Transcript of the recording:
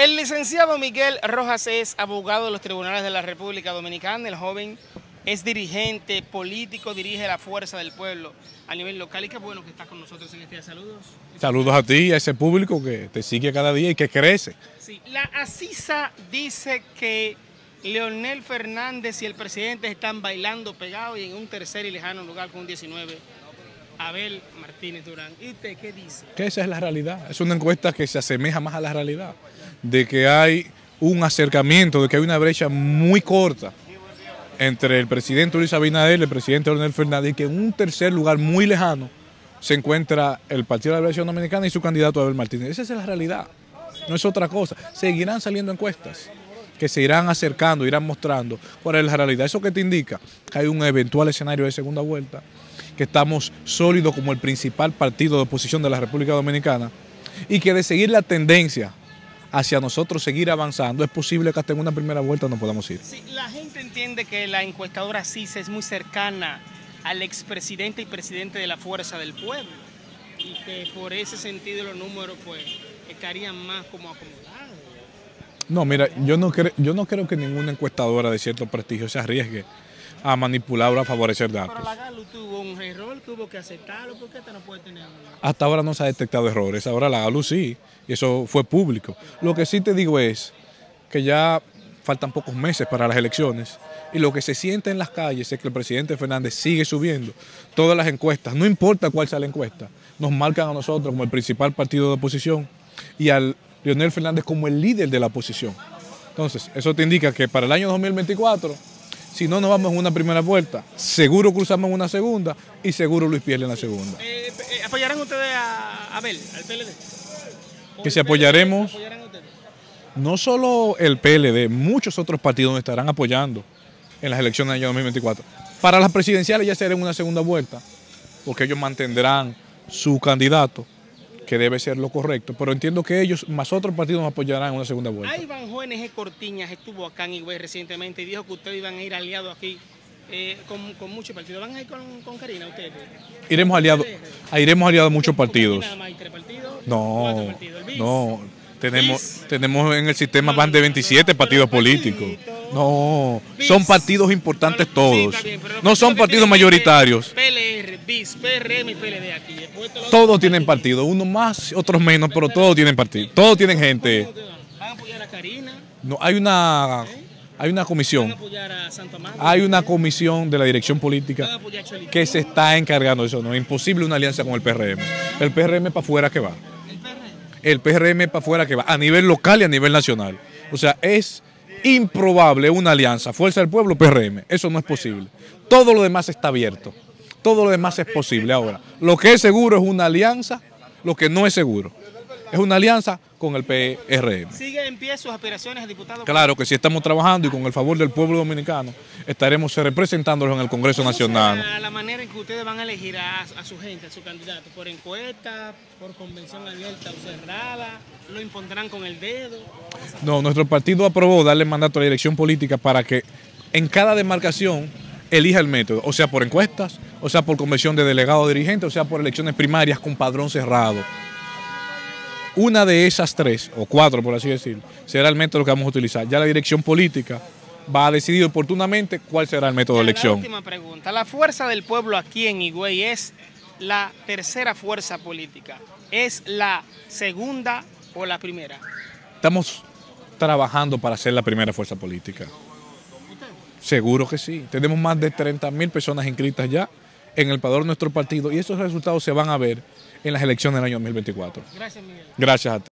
El licenciado Miguel Rojas es abogado de los tribunales de la República Dominicana. El joven es dirigente político, dirige la fuerza del pueblo a nivel local. Y qué bueno que está con nosotros en este día. Saludos. Saludos a ti y a ese público que te sigue cada día y que crece. Sí, la ACISA dice que Leonel Fernández y el presidente están bailando pegados y en un tercer y lejano lugar con un 19. Abel Martínez Durán. ¿Y usted qué dice? Que esa es la realidad. Es una encuesta que se asemeja más a la realidad. De que hay un acercamiento, de que hay una brecha muy corta entre el presidente Luis Abinader y el presidente Leonel Fernández, y que en un tercer lugar muy lejano se encuentra el Partido de la Liberación Dominicana y su candidato Abel Martínez. Esa es la realidad. No es otra cosa. Seguirán saliendo encuestas que se irán acercando, irán mostrando cuál es la realidad. Eso que te indica que hay un eventual escenario de segunda vuelta, que estamos sólidos como el principal partido de oposición de la República Dominicana y que de seguir la tendencia hacia nosotros seguir avanzando, es posible que hasta en una primera vuelta no podamos ir. Sí, la gente entiende que la encuestadora CISA es muy cercana al expresidente y presidente de la Fuerza del Pueblo y que por ese sentido los números pues estarían más como acomodados. No, mira, yo no, creo, yo no creo que ninguna encuestadora de cierto prestigio se arriesgue a manipular o a favorecer datos. Pero la GALU tuvo un error hubo que aceptarlo, ¿por qué esta no puede tener? Hasta ahora no se ha detectado errores, ahora la GALU sí, y eso fue público. Lo que sí te digo es que ya faltan pocos meses para las elecciones y lo que se siente en las calles es que el presidente Fernández sigue subiendo todas las encuestas, no importa cuál sea la encuesta, nos marcan a nosotros como el principal partido de oposición y al Leonel Fernández como el líder de la oposición. Entonces, eso te indica que para el año 2024 si no nos vamos en una primera vuelta, seguro cruzamos en una segunda y seguro Luis pierde en la segunda. Eh, eh, ¿Apoyarán ustedes a Abel, al PLD? Que si apoyaremos, no solo el PLD, muchos otros partidos nos estarán apoyando en las elecciones del año 2024. Para las presidenciales ya será en una segunda vuelta, porque ellos mantendrán su candidato que debe ser lo correcto, pero entiendo que ellos más otros partidos nos apoyarán en una segunda vuelta. Ahí Van Juárez Cortiñas estuvo acá en Higüey recientemente y dijo que ustedes iban a ir aliados aquí eh, con, con, muchos partidos. ¿Van a ir con, con Karina ustedes? Iremos aliados, iremos aliados a muchos partidos. Nada más tres partidos? No, no. Tenemos, tenemos en el sistema más de 27 partidos políticos. No, son partidos importantes todos. No son partidos mayoritarios. BIS, PRM y PLD aquí. Todos tienen partido, unos más, otros menos, pero todos tienen partido. Todos tienen gente. ¿Van a apoyar a Karina? No, hay una hay una comisión. Hay una comisión de la dirección política que se está encargando de eso. No es imposible una alianza con el PRM. El PRM para afuera que va el PRM para afuera que va, a nivel local y a nivel nacional. O sea, es improbable una alianza, Fuerza del Pueblo, PRM. Eso no es posible. Todo lo demás está abierto. Todo lo demás es posible ahora. Lo que es seguro es una alianza, lo que no es seguro es una alianza con el PRM. ¿Sigue en pie sus aspiraciones a diputado? Claro que sí estamos trabajando y con el favor del pueblo dominicano estaremos representándolos en el Congreso Nacional. la manera en que ustedes van a elegir a, su gente, a su candidato? ¿Por encuesta, por convención abierta o cerrada? ¿Lo impondrán con el dedo? No, nuestro partido aprobó darle mandato a la dirección política para que en cada demarcación elija el método, o sea por encuestas, o sea por convención de delegados dirigentes, o sea por elecciones primarias con padrón cerrado. Una de esas tres, o cuatro por así decirlo, será el método que vamos a utilizar. Ya la dirección política va a decidir oportunamente cuál será el método de elección. La última pregunta. La fuerza del pueblo aquí en Higüey es la tercera fuerza política. ¿Es la segunda o la primera? Estamos trabajando para ser la primera fuerza política. Seguro que sí. Tenemos más de 30 mil personas inscritas ya en el padrón de nuestro partido y esos resultados se van a ver en las elecciones del año 2024. Gracias, Miguel. Gracias a ti.